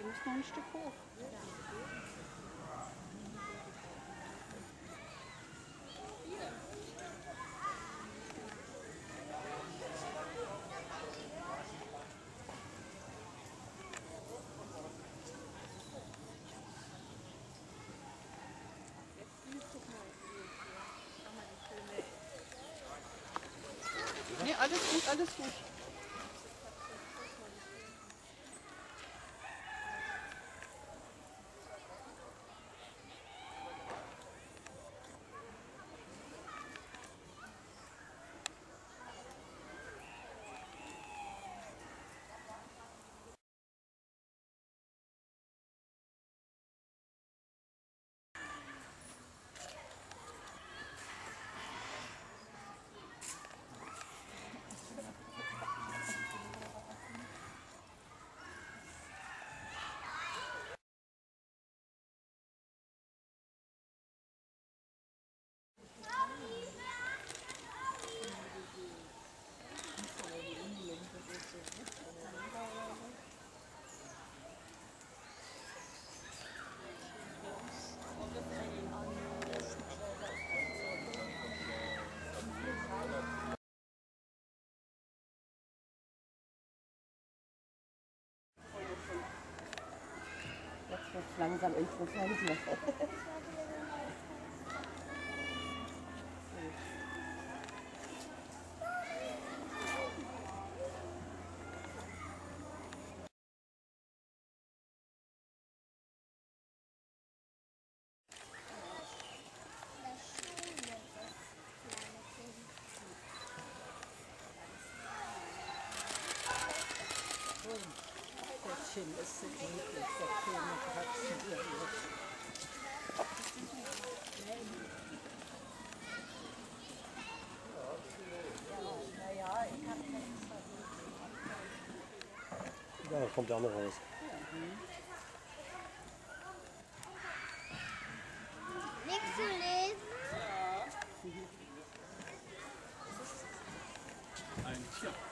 Du musst noch ein Stück hoch. Nee, alles gut, alles gut. Jetzt langsam interessant. Ne? Kätzchen ist so niedlich, der kleine Katzen hier. Ja, da kommt der andere raus. Nichts zu lesen. Ein Tier.